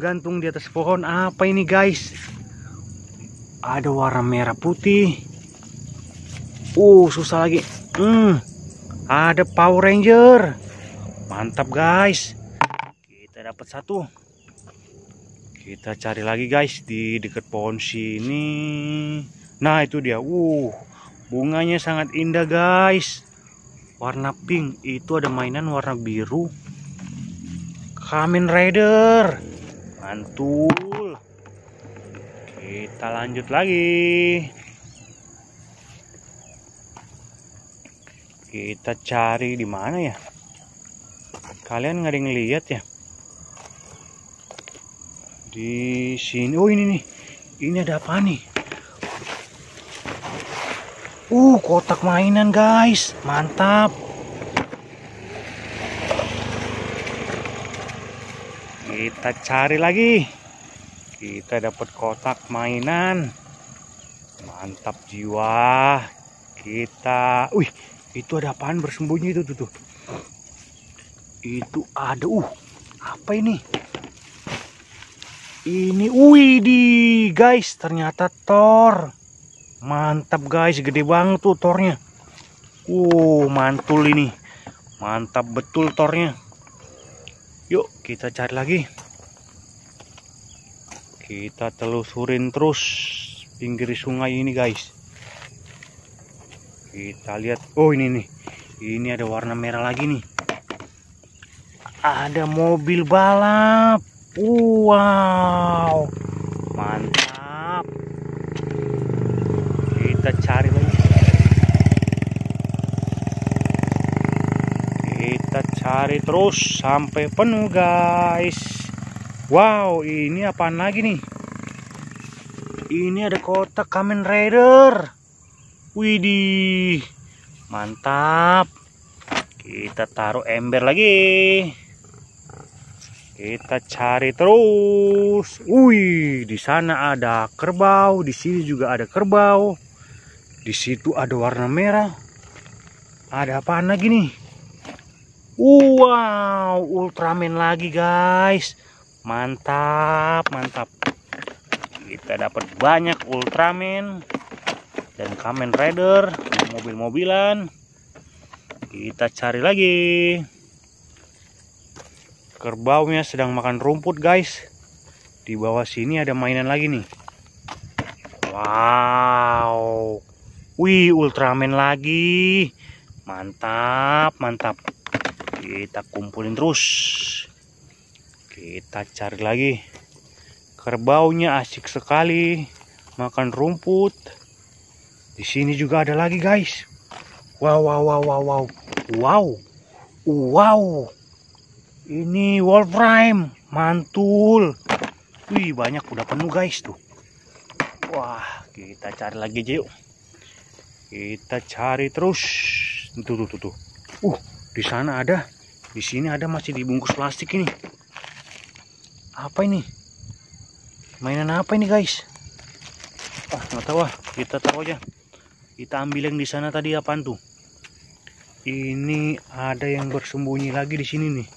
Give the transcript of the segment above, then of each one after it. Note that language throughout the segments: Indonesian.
gantung di atas pohon. Apa ini guys? Ada warna merah putih. Uh susah lagi. Hmm ada Power Ranger. Mantap guys. Kita dapat satu. Kita cari lagi guys di dekat pohon sini. Nah itu dia. Uh bunganya sangat indah guys. Warna pink. Itu ada mainan warna biru. Kamen Rider mantul. Kita lanjut lagi. Kita cari di mana ya? Kalian nggak ada yang ya? Di sini. Oh ini nih. Ini ada apa nih? Uh kotak mainan guys. Mantap kita cari lagi. Kita dapat kotak mainan. Mantap jiwa. Kita wih itu ada apaan? Bersembunyi itu tuh, tuh. itu ada uh apa ini? Ini wih di guys ternyata Thor. Mantap guys gede banget tuh Thornya. Uh mantul ini. Mantap betul Thornya yuk kita cari lagi. Kita telusurin terus pinggir sungai ini guys. Kita lihat. Oh ini nih. Ini ada warna merah lagi nih. Ada mobil balap. Wow. Mantap. Kita cari lagi kita cari terus sampai penuh guys wow ini apaan lagi nih ini ada kotak Kamen Rider Widih, mantap. Kita taruh ember lagi. Kita cari terus. Wih, di sana ada kerbau, di sini juga ada kerbau. Di situ ada warna merah. Ada apa lagi nih? Wow, Ultraman lagi, guys. Mantap, mantap. Kita dapat banyak Ultraman dan Kamen Rider mobil-mobilan. Kita cari lagi. Kerbaunya sedang makan rumput guys. Di bawah sini ada mainan lagi nih. Wow. Wih Ultraman lagi. Mantap mantap kita kumpulin terus kita cari lagi kerbaunya asik sekali makan rumput di sini juga ada lagi guys. Wow wow wow wow wow. Wow. Wow. Ini Wolfram mantul. Wih, banyak udah penuh guys tuh. Wah, kita cari lagi aja yuk. Kita cari terus. Tuh tuh tuh tuh. Uh, di sana ada. Di sini ada masih dibungkus plastik ini. Apa ini? Mainan apa ini guys? Ah, nggak tahu ah. Kita tahu aja kita ambil yang di sana tadi apaan tuh ini ada yang bersembunyi lagi di sini nih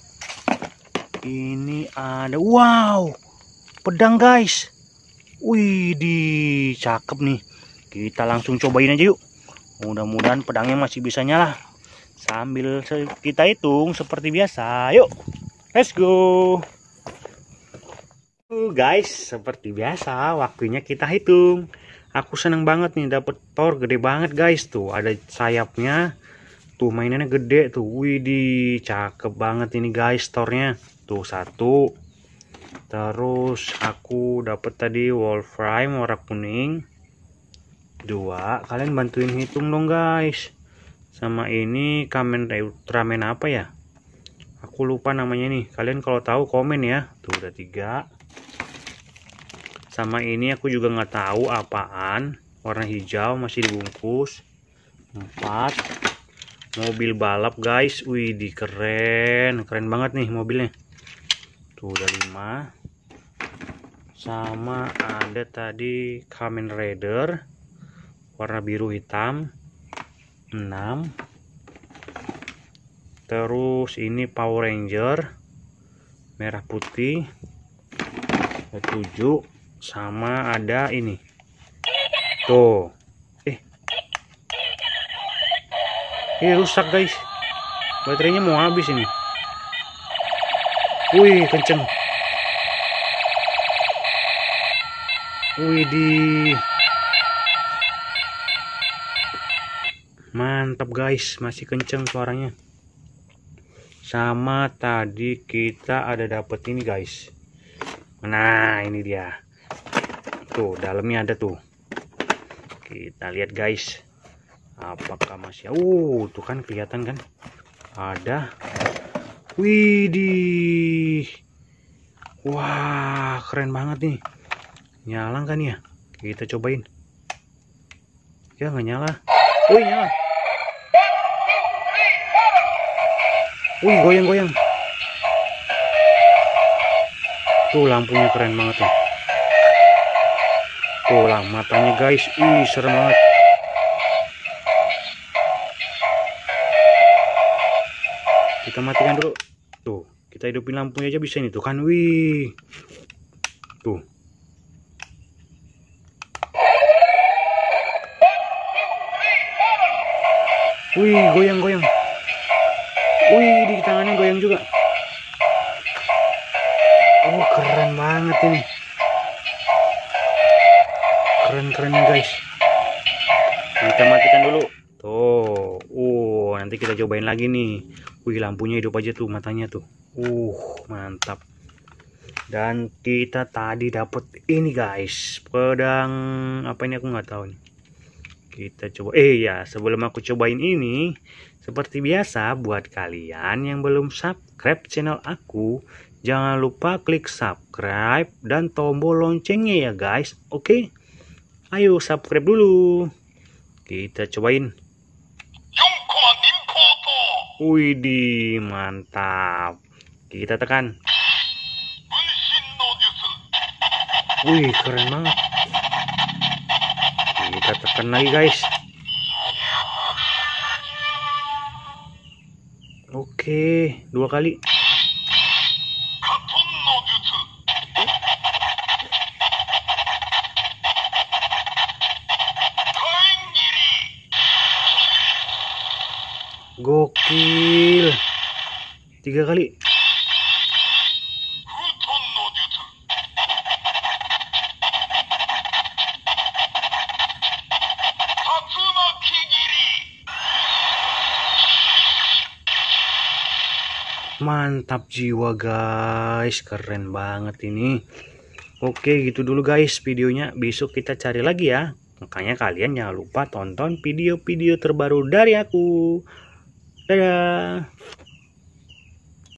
ini ada wow pedang guys wih di cakep nih kita langsung cobain aja yuk mudah-mudahan pedangnya masih bisa nyala sambil kita hitung seperti biasa. Yuk let's go. Guys. Seperti biasa waktunya kita hitung. Aku seneng banget nih dapet Thor gede banget guys. Tuh ada sayapnya. Tuh mainannya gede tuh. Widih cakep banget ini guys Thornya tuh satu. Terus aku dapet tadi Wolfram warna kuning. Dua. Kalian bantuin hitung dong guys sama ini Kamen Ultraman apa ya? Aku lupa namanya nih. Kalian kalau tahu komen ya. Tuh udah tiga. Sama ini aku juga nggak tahu apaan. Warna hijau masih dibungkus. 4 mobil balap guys. Wih di keren. Keren banget nih mobilnya. Tuh udah 5 sama ada tadi Kamen Rider warna biru hitam 6 terus ini Power Ranger merah putih ada tujuh sama ada ini. Tuh. Eh. Ini rusak guys. Baterainya mau habis ini. Wih kenceng. Wih di mantap guys. Masih kenceng suaranya. Sama tadi kita ada dapet ini guys. Nah ini dia. Tuh dalamnya ada tuh. Kita lihat guys. Apakah masih uh tuh kan kelihatan kan? Ada. Widih. Wah keren banget nih. Nyala kan ya? Kita cobain. Ya nggak nyala. Wih nyala wih goyang-goyang tuh lampunya keren banget tuh. Tuh lah matanya guys. Ih serem banget. Kita matikan dulu. Tuh kita hidupin lampunya aja bisa ini tuh kan. Wih. Tuh. Wih goyang-goyang goyang juga. Oh keren banget ini. Keren-keren guys. Kita matikan dulu. Tuh Uh nanti kita cobain lagi nih. Wih lampunya hidup aja tuh matanya tuh. Uh mantap. Dan kita tadi dapet ini guys. Pedang Apa ini aku nggak tahu nih. Kita coba eh ya sebelum aku cobain ini seperti biasa buat kalian yang belum subscribe channel aku Jangan lupa klik subscribe dan tombol loncengnya ya guys. Oke. Ayo subscribe dulu. Kita cobain. Widih, mantap. Kita tekan. Wih, keren banget. Kita tekan lagi guys. Oke, dua kali. Gokil. Tiga kali. Mantap jiwa guys, keren banget ini. Oke, gitu dulu guys videonya. Besok kita cari lagi ya. Makanya kalian jangan lupa tonton video-video terbaru dari aku. Dadah.